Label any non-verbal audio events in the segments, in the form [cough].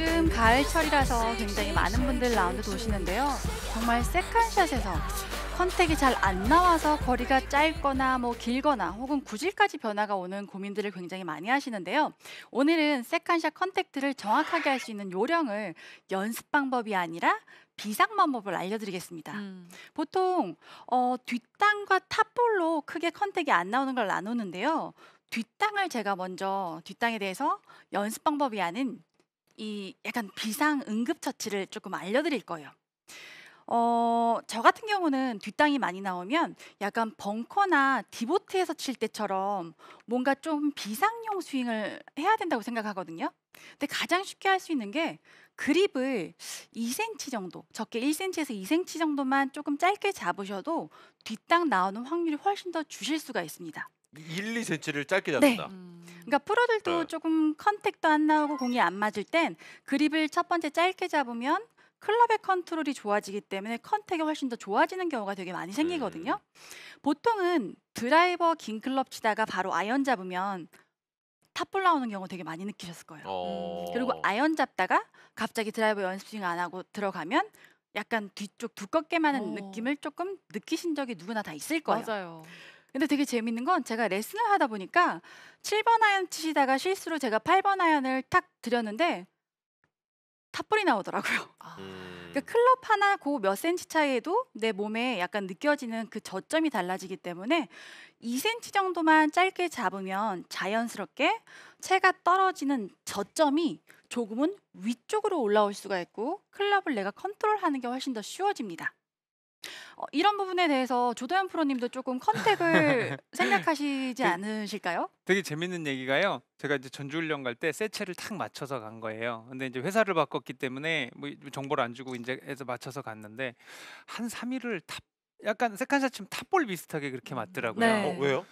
지금 가을철이라서 굉장히 많은 분들 라운드 도시는데요. 정말 second shot에서 contact이 잘 안 나와서 거리가 짧거나 뭐 길거나 혹은 구질까지 변화가 오는 고민들을 굉장히 많이 하시는데요. 오늘은 second shot contact를 정확하게 할 수 있는 요령을 연습 방법이 아니라 비상 방법을 알려드리겠습니다. 음. 보통 어, 뒤땅과 top ball로 크게 contact이 안 나오는 걸 나누는데요. 뒷땅을 제가 먼저 뒷땅에 대해서 연습 방법이 아닌 이 약간 비상 응급 처치를 조금 알려드릴 거예요. 어, 저 같은 경우는 뒷땅이 많이 나오면 약간 벙커나 디보트에서 칠 때처럼 뭔가 좀 비상용 스윙을 해야 된다고 생각하거든요. 근데 가장 쉽게 할 수 있는 게 그립을 2cm 정도, 적게 1cm에서 2cm 정도만 조금 짧게 잡으셔도 뒷땅 나오는 확률이 훨씬 더 줄이실 수가 있습니다. 1, 2cm를 짧게 네. 잡는다. 음. 그러니까 프로들도 네. 조금 contact도 안 나오고 공이 안 맞을 땐 그립을 첫 번째 짧게 잡으면 클럽의 컨트롤이 좋아지기 때문에 contact이 훨씬 더 좋아지는 경우가 되게 많이 생기거든요. 보통은 드라이버 긴 클럽 치다가 바로 아이언 잡으면 top ball 나오는 경우 되게 많이 느끼셨을 거예요. 어. 그리고 아이언 잡다가 갑자기 드라이버 연습 스윙 안 하고 들어가면 약간 뒤쪽 두껍게 맞는 어. 느낌을 조금 느끼신 적이 누구나 다 있을 거예요. 맞아요. 근데 되게 재밌는 건 제가 레슨을 하다 보니까 7번 아이언 치시다가 실수로 제가 8번 아이언을 탁 드렸는데 top ball이 나오더라고요. 아. 음. 그러니까 클럽 하나 그 몇 센치 차이에도 내 몸에 약간 느껴지는 그 저점이 달라지기 때문에 2cm 정도만 짧게 잡으면 자연스럽게 채가 떨어지는 저점이 조금은 위쪽으로 올라올 수가 있고 클럽을 내가 컨트롤하는 게 훨씬 더 쉬워집니다. 어, 이런 부분에 대해서 조도현 프로님도 조금 contact을 [laughs] 생각하시지 그- 않으실까요? 되게 재밌는 얘기가요. 제가 이제 전지훈련 갈 때 새 채를 탁 맞춰서 간 거예요. 근데 이제 회사를 바꿨기 때문에 뭐 정보를 안 주고 이제 해서 맞춰서 갔는데 한 3일을 탑 약간 second shot 치면 top ball 비슷하게 그렇게 맞더라고요. 네. 어, 왜요?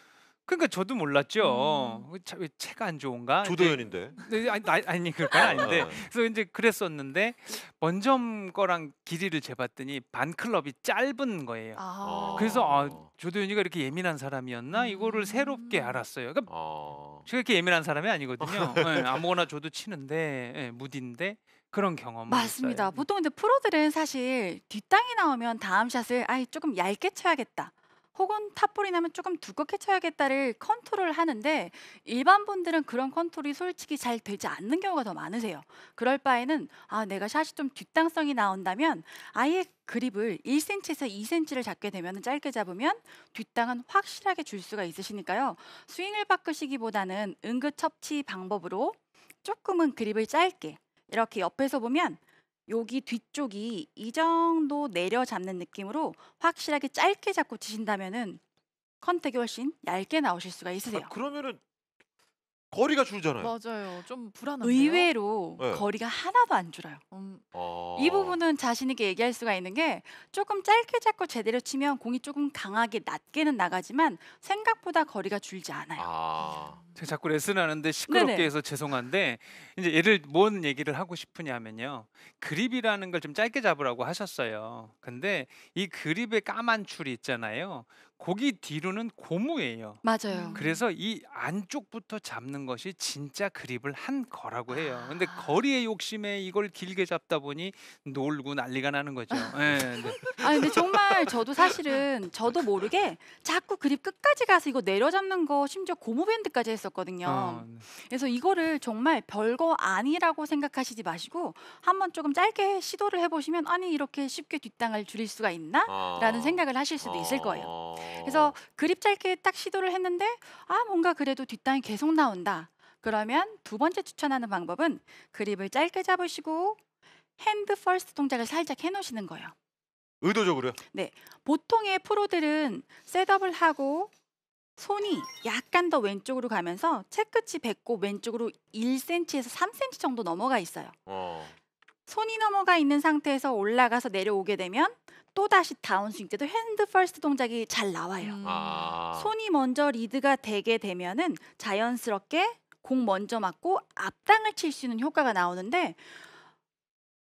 그러니까 저도 몰랐죠. 음. 왜 차- 왜 채가 안 좋은가? 이제- 조도현인데. 네, 아니, 아니, 아니 그건 아닌데 어. 그래서 이제 그랬었는데 먼저 거랑 길이를 재봤더니 반 클럽이 짧은 거예요. 아. 그래서 아, 어. 조도현이가 이렇게 예민한 사람이었나 이거를 새롭게 음. 알았어요. 그러니까 어. 제가 이렇게 예민한 사람이 아니거든요. [laughs] 예, 아무거나 줘도 치는데 예, 무딘데 그런 경험 맞습니다. 보통 근데 프로들은 사실 뒷땅이 나오면 다음 샷을 아이 조금 얇게 쳐야겠다. 혹은 top ball이 나면 조금 두껍게 쳐야겠다를 컨트롤 하는데 일반 분들은 그런 컨트롤이 솔직히 잘 되지 않는 경우가 더 많으세요. 그럴 바에는 아 내가 샷이 좀 뒷땅성이 나온다면 아예 그립을 1cm에서 2cm를 잡게 되면 짧게 잡으면 뒷땅은 확실하게 줄 수가 있으시니까요. 스윙을 바꾸시기보다는 응급 첩치 방법으로 조금은 그립을 짧게 이렇게 옆에서 보면 여기 뒤쪽이 이 정도 내려 잡는 느낌으로 확실하게 짧게 잡고 치신다면은 컨택이 훨씬 얇게 나오실 수가 있으세요. 아, 그러면은 거리가 줄잖아요. 맞아요. 좀 불안한데요. 의외로 네. 거리가 하나도 안 줄어요. 음, 어. 이 부분은 자신 있게 얘기할 수가 있는 게 조금 짧게 잡고 제대로 치면 공이 조금 강하게 낮게는 나가지만 생각보다 거리가 줄지 않아요. 아. 제가 자꾸 레슨하는데 시끄럽게 네네. 해서 죄송한데 이제 예를 뭔 얘기를 하고 싶으냐면요 그립이라는 걸 좀 짧게 잡으라고 하셨어요. 근데 이 그립의 까만 줄이 있잖아요. 거기 뒤로는 고무예요. 맞아요. 그래서 이 안쪽부터 잡는 것이 진짜 그립을 한 거라고 해요. 근데 아. 거리의 욕심에 이걸 길게 잡다 보니 놀고 난리가 나는 거죠. [laughs] 예, 네. 아 근데 정말 저도 사실은 저도 모르게 자꾸 그립 끝까지 가서 이거 내려잡는 거 심지어 고무 밴드까지 했었거든요. 어, 네. 그래서 이거를 정말 별거 아니라고 생각하시지 마시고 한번 조금 짧게 시도를 해보시면 아니 이렇게 쉽게 뒷땅을 줄일 수가 있나? 아. 라는 생각을 하실 수도 있을 거예요. 어. 그래서 그립 짧게 딱 시도를 했는데 아 뭔가 그래도 뒷땅이 계속 나온다. 그러면 두 번째 추천하는 방법은 그립을 짧게 잡으시고 hand first 동작을 살짝 해놓으시는 거예요. 의도적으로요. 보통의 프로들은 setup을 하고 손이 약간 더 왼쪽으로 가면서 채끝이 배꼽 왼쪽으로 1cm에서 3cm 정도 넘어가 있어요. 어. 손이 넘어가 있는 상태에서 올라가서 내려오게 되면 또 다시 다운스윙 때도 hand first 동작이 잘 나와요. 음. 아. 손이 먼저 리드가 되게 되면은 자연스럽게 공 먼저 맞고 앞땅을 칠 수 있는 효과가 나오는데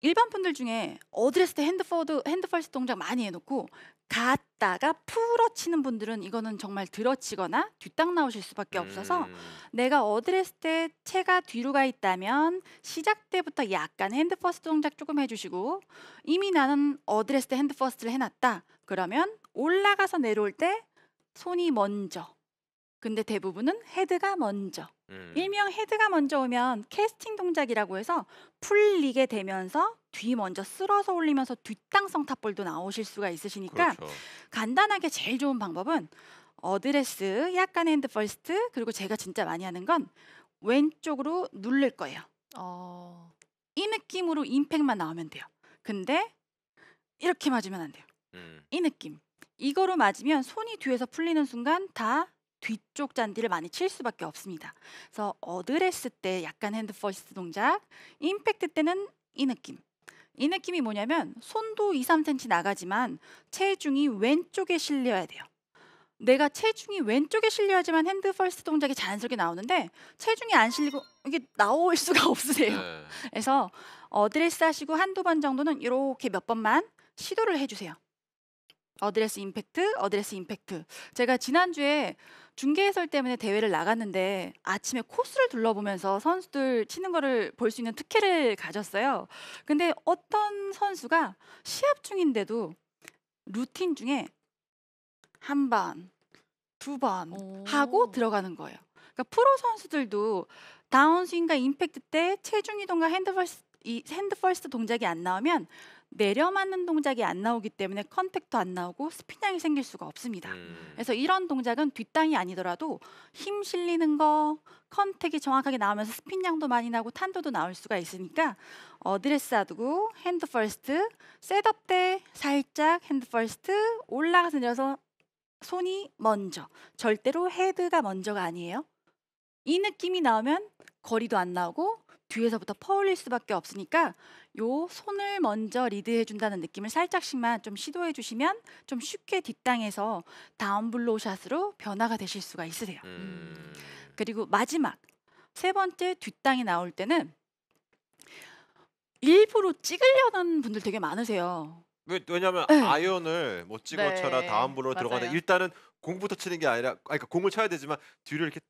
일반 분들 중에 어드레스 때 hand forward hand first 동작 많이 해놓고 갔다가 풀어치는 분들은 이거는 정말 들어치거나 뒷땅 나오실 수밖에 없어서 음. 내가 어드레스 때 채가 뒤로 가 있다면 시작 때부터 약간 hand first 동작 조금 해주시고 이미 나는 어드레스 때 hand first를 해놨다. 그러면 올라가서 내려올 때 손이 먼저. 근데 대부분은 헤드가 먼저. 음. 일명 헤드가 먼저 오면 캐스팅 동작이라고 해서 풀리게 되면서 뒤 먼저 쓸어서 올리면서 뒷땅성 top ball도 나오실 수가 있으시니까 그렇죠. 간단하게 제일 좋은 방법은 어드레스, 약간 hand first, 그리고 제가 진짜 많이 하는 건 왼쪽으로 누를 거예요. 어. 이 느낌으로 impact만 나오면 돼요. 근데 이렇게 맞으면 안 돼요. 음. 이 느낌. 이거로 맞으면 손이 뒤에서 풀리는 순간 다 뒤쪽 잔디를 많이 칠 수밖에 없습니다. 그래서 어드레스 때 약간 hand first 동작, 임팩트 때는 이 느낌. 이 느낌이 뭐냐면 손도 2, 3cm 나가지만 체중이 왼쪽에 실려야 돼요. 내가 체중이 왼쪽에 실려야지만 hand first 동작이 자연스럽게 나오는데 체중이 안 실리고 이게 나올 [laughs] 수가 없으세요. 네. 그래서 어드레스 하시고 한두 번 정도는 이렇게 몇 번만 시도를 해주세요. 어드레스 임팩트, 어드레스 임팩트. 제가 지난주에 중계 해설 때문에 대회를 나갔는데 아침에 코스를 둘러보면서 선수들 치는 거를 볼 수 있는 특혜를 가졌어요. 근데 어떤 선수가 시합 중인데도 루틴 중에 한 번, 두 번, 하고 오. 들어가는 거예요. 그러니까 프로 선수들도 다운스윙과 임팩트 때 체중 이동과 hand first, 이 hand first 동작이 안 나오면 내려 맞는 동작이 안 나오기 때문에 contact도 안 나오고 스핀이 생길 수가 없습니다. 음. 그래서 이런 동작은 뒷땅이 아니더라도 힘 실리는 거, contact이 정확하게 나오면서 스핀량도 많이 나고 탄도도 나올 수가 있으니까 어드레스 하고 hand first, setup 때 살짝 hand first 올라가서 내려서 손이 먼저. 절대로 헤드가 먼저가 아니에요. 이 느낌이 나오면 거리도 안 나오고 뒤에서부터 퍼올릴 수밖에 없으니까 요 손을 먼저 리드해 준다는 느낌을 살짝씩만 좀 시도해 주시면 좀 쉽게 뒷땅에서 down blow shot으로 변화가 되실 수가 있으세요. 음. 그리고 마지막 세 번째 뒷땅이 나올 때는 일부러 찍으려는 분들 되게 많으세요. 왜, 왜냐면 네. 아이언을 뭐 찍어 쳐라 네, down blow 들어가는데 맞아요. 일단은 공부터 치는 게 아니라 아니, 그러니까 공을 쳐야 되지만 뒤를 이렇게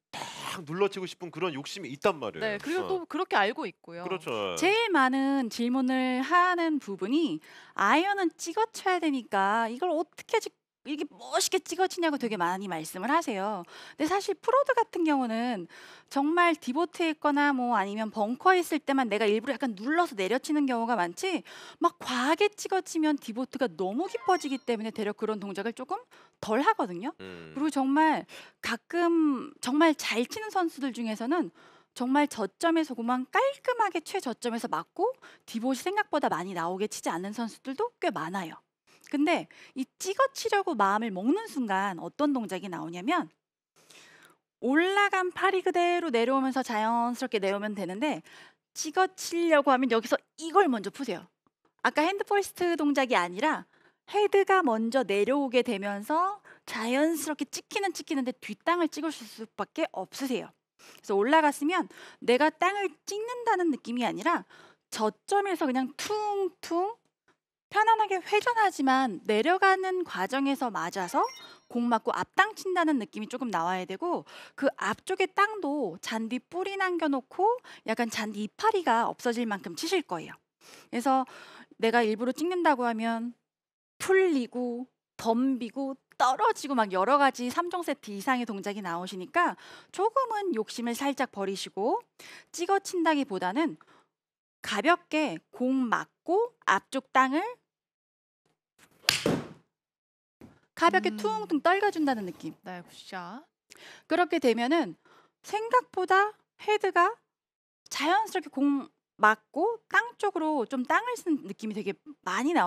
딱 눌러치고 싶은 그런 욕심이 있단 말이에요. 네, 그리고 어. 또 그렇게 알고 있고요. 그렇죠. 제일 많은 질문을 하는 부분이 아이언은 찍어 쳐야 되니까 이걸 어떻게 찍 이게 멋있게 찍어치냐고 되게 많이 말씀을 하세요. 근데 사실 프로들 같은 경우는 정말 디보트에 있거나 뭐 아니면 벙커에 있을 때만 내가 일부러 약간 눌러서 내려치는 경우가 많지 막 과하게 찍어치면 디보트가 너무 깊어지기 때문에 대략 그런 동작을 조금 덜 하거든요. 음. 그리고 정말 가끔 정말 잘 치는 선수들 중에서는 정말 저점에서 고만 깔끔하게 최저점에서 맞고 디봇이 생각보다 많이 나오게 치지 않는 선수들도 꽤 많아요. 근데 이 찍어 치려고 마음을 먹는 순간 어떤 동작이 나오냐면 올라간 팔이 그대로 내려오면서 자연스럽게 내려오면 되는데 찍어 치려고 하면 여기서 이걸 먼저 푸세요. 아까 hand first 동작이 아니라 헤드가 먼저 내려오게 되면서 자연스럽게 찍기는 찍히는데 뒷땅을 찍으실 수밖에 없으세요. 그래서 올라갔으면 내가 땅을 찍는다는 느낌이 아니라 저점에서 그냥 퉁퉁 편안하게 회전하지만 내려가는 과정에서 맞아서 공 맞고 앞땅 친다는 느낌이 조금 나와야 되고 그 앞쪽에 땅도 잔디 뿌리 남겨놓고 약간 잔디 이파리가 없어질 만큼 치실 거예요. 그래서 내가 일부러 찍는다고 하면 풀리고 덤비고 떨어지고 막 여러 가지 3종 세트 이상의 동작이 나오시니까 조금은 욕심을 살짝 버리시고 찍어 친다기보다는 가볍게 공 맞고 앞쪽 땅을 가볍게 음. 퉁퉁 떨궈준다는 느낌. 네, 굿샷. 그렇게 되면은 생각보다 헤드가 자연스럽게 공 맞고 땅 쪽으로 좀 땅을 쓴 느낌이 되게 많이 나와요.